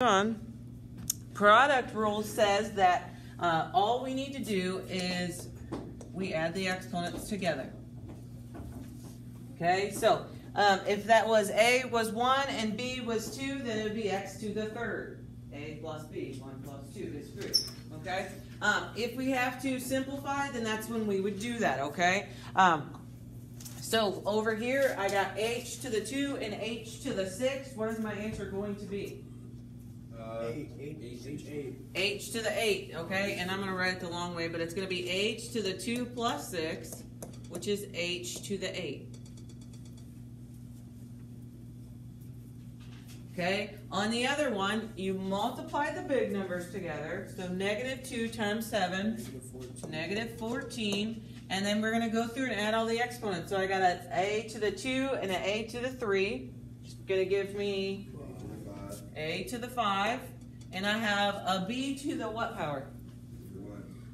on. Product rule says that uh, all we need to do is we add the exponents together. Okay, so um, if that was A was 1 and B was 2, then it would be x to the third. A plus B, 1 plus 2 is 3. Okay? Um, if we have to simplify, then that's when we would do that, okay? Um, so over here, I got h to the 2 and h to the 6. What is my answer going to be? H to the 8, okay? And I'm going to write it the long way, but it's going to be h to the 2 plus 6, which is h to the 8. Okay, on the other one, you multiply the big numbers together. So negative 2 times 7, Negative fourteen. negative 14. And then we're going to go through and add all the exponents. So I got an a to the 2 and an a to the 3. It's going to give me a to the 5. And I have a b to the what power?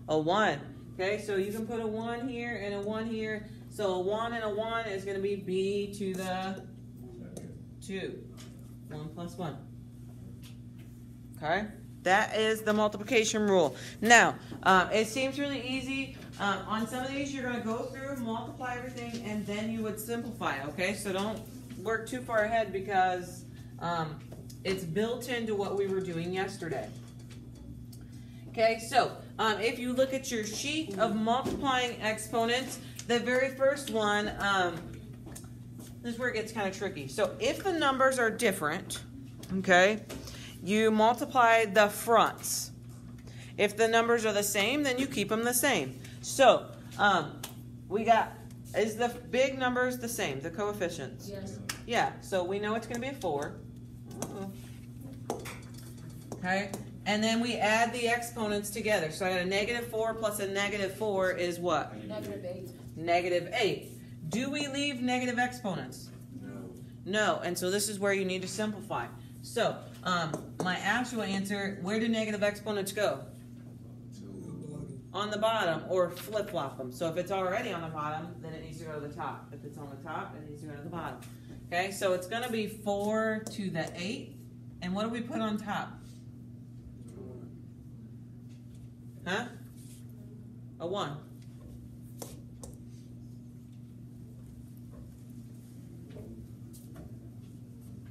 A 1. Okay, so you can put a 1 here and a 1 here. So a 1 and a 1 is going to be b to the 2. 1 plus 1. Okay? That is the multiplication rule. Now, um, it seems really easy. Um, on some of these, you're going to go through, multiply everything, and then you would simplify, okay? So don't work too far ahead because um, it's built into what we were doing yesterday. Okay, so um, if you look at your sheet of multiplying exponents, the very first one, um, this is where it gets kind of tricky. So if the numbers are different, okay, you multiply the fronts. If the numbers are the same, then you keep them the same. So um, we got, is the big numbers the same, the coefficients? Yes. Yeah, so we know it's going to be a 4. Uh-oh. Okay, and then we add the exponents together. So I got a negative 4 plus a negative 4 is what? Negative eight. Negative 8. Do we leave negative exponents? No. No, and so this is where you need to simplify. So, um, my actual answer, where do negative exponents go? On the bottom, or flip-flop them. So if it's already on the bottom, then it needs to go to the top. If it's on the top, it needs to go to the bottom. Okay, so it's going to be 4 to the 8. And what do we put on top? Huh? A 1.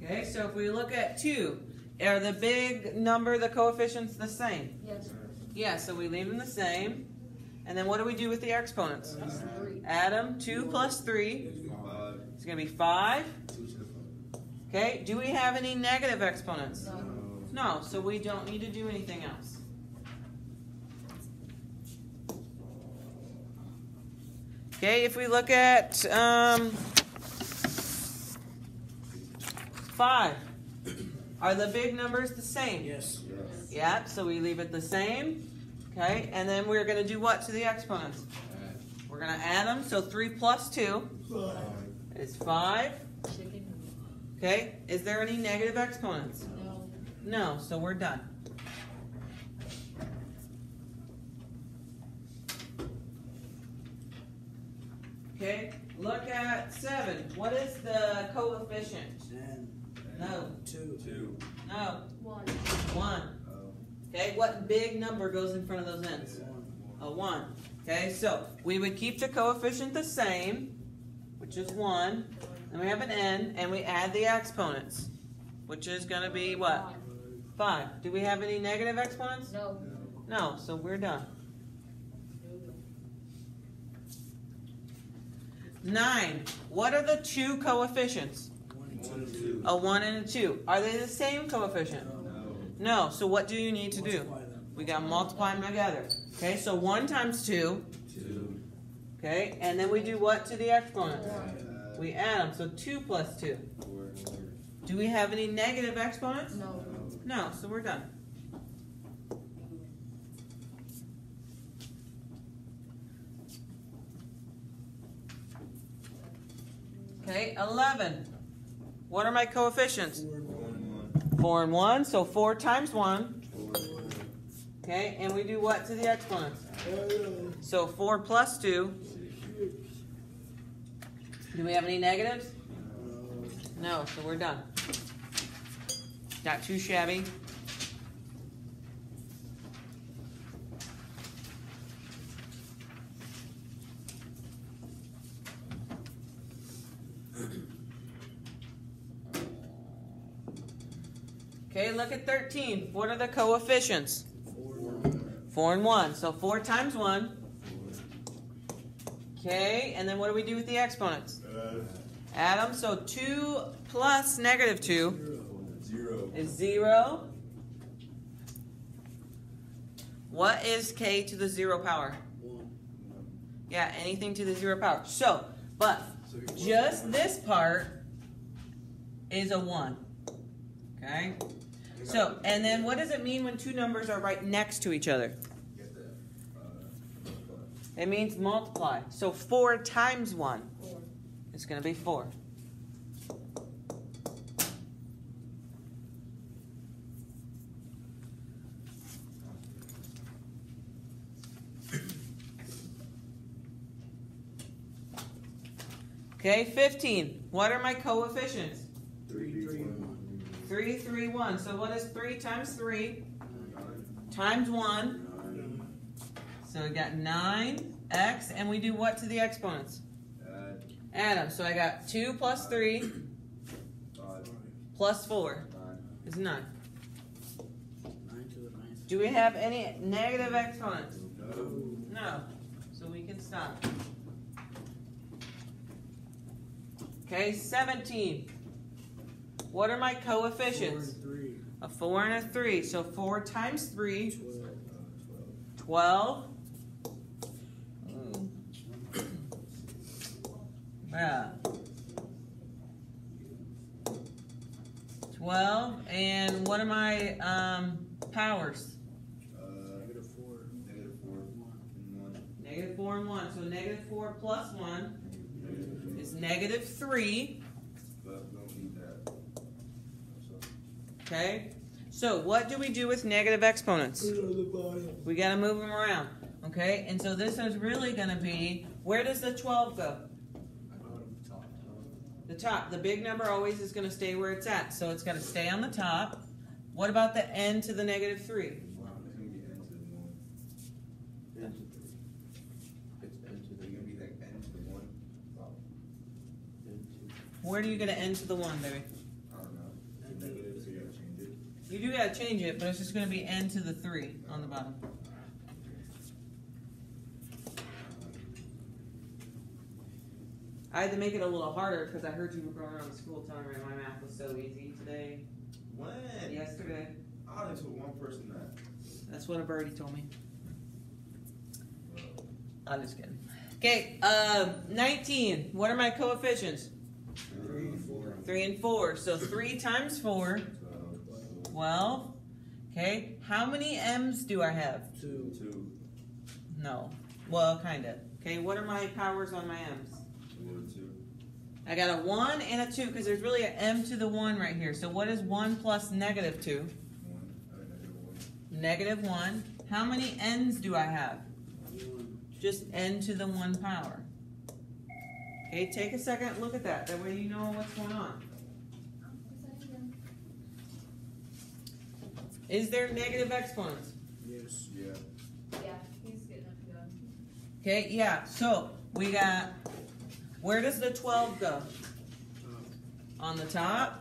Okay, so if we look at 2, are the big number, the coefficients the same? Yes. Yeah, so we leave them the same. And then what do we do with the exponents? Add them. 2 plus 3 Five. is going to be 5. Two to the five. Okay, do we have any negative exponents? No. No, so we don't need to do anything else. Okay, if we look at um, 5, are the big numbers the same? Yes. Yes. Yeah, so we leave it the same. Okay, and then we're going to do what to the exponents? Add. We're going to add them. So 3 plus 2 Five. is 5. Okay, is there any negative exponents? No. No, so we're done. Okay, look at 7. What is the coefficient? Ten. No, Two. Two. no, One. 1. Oh. Okay, what big number goes in front of those ends? A 1. Okay, so we would keep the coefficient the same, which is 1. Then we have an n, and we add the exponents, which is going to be what? Five. Do we have any negative exponents? No. No. No, so we're done. 9. What are the two coefficients? One and One, two. two. A 1 and a 2. Are they the same coefficient? No. No, so what do you need to do? Them. We got to multiply them together. Okay, so 1 times 2. Two. Okay, and then we do what to the exponents? Add. We add them, so 2 plus 2. Four. Do we have any negative exponents? No. No, so we're done. Okay, 11. What are my coefficients? Four and one. 4 and 1, so 4 times 1. Okay, and we do what to the exponents? Uh, So 4 plus 2. Do we have any negatives? No, so we're done. Not too shabby. Okay, look at 13. What are the coefficients? Four. 4 and 1. So 4 times 1. Okay, and then what do we do with the exponents? Add them. So 2 plus negative 2 Zero. Zero. is 0. What is k to the 0 power? One. Yeah, anything to the 0 power. So, but just this part is a 1. Okay? So, and then what does it mean when two numbers are right next to each other? It means multiply. So 4 times 1 is going to be 4. Okay, 15. What are my coefficients? Three, three, one. 3, 3, 1. So what is 3 times 3 nine, times 1? nine, So we got 9x, and we do what to the exponents? add them. So I got 2 plus 3 five, plus 4 nine, is 9. Nine. Do we have any negative exponents? no, No. So we can stop. Okay, 17. What are my coefficients? and. A 4 and a 3. So 4 times 3, Twelve. 12, 12. Yeah. 12. And what are my um, powers? uh, Negative four. negative four, and one, Negative 4 and 1. So negative 4 plus 1 is negative 3. but we don't need that. So, Okay? So what do we do with negative exponents? Put it on the bottom. We gotta move them around. Okay? And so this is really gonna be where does the 12 go? Bottom, top, top. The top. The big number always is gonna stay where it's at. So it's gonna stay on the top. What about the n to the negative 3? it's gonna be n to the one. N to three. It's n to the, gonna be like n to the one. N to. Where do you get an n to the 1, baby? I don't know. It's a negative, so you gotta change it. You do gotta change it, but it's just gonna be n to the 3 on the bottom. I had to make it a little harder because I heard you were going around the school telling me my math was so easy today. When? Yesterday. I only told one person that. That's what a birdie told me. I'm just kidding. Okay, uh, 19. What are my coefficients? Three, four, 3 and 4. So 3 times 4, twelve, 12. Okay, how many M's do I have? Two. two, No. Well, kind of. Okay, what are my powers on my M's? one, two, I got a 1 and a 2 because there's really an M to the 1 right here. So what is 1 plus negative 2? one, I negative one. Negative 1. How many N's do I have? One. Just n to the 1 power. Okay, take a second, look at that. That way you know what's going on. Is there negative exponents? Yes. Yeah. Yeah, he's getting up to go. Okay, yeah. So we got. Where does the 12 go? Uh. On the top.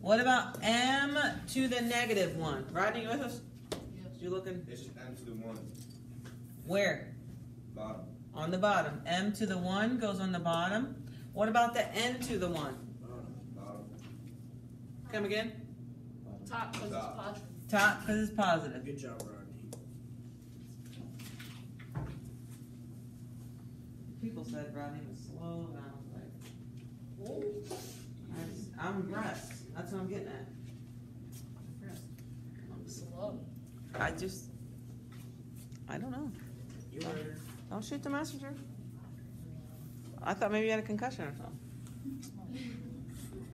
What about m to the negative 1? Rodney, you with us? Yes. You looking? It's just m to the one. Where? Bottom. On the bottom. m to the 1 goes on the bottom. What about the n to the 1? Bottom. Bottom. Come again? Top because it's Top. positive. Top because it's positive. Good job, Rodney. People said Rodney was slow, and I was like, I just, I'm impressed. That's what I'm getting at. I'm slow. I just, I don't know. You were. Don't shoot the messenger. I thought maybe you had a concussion or something.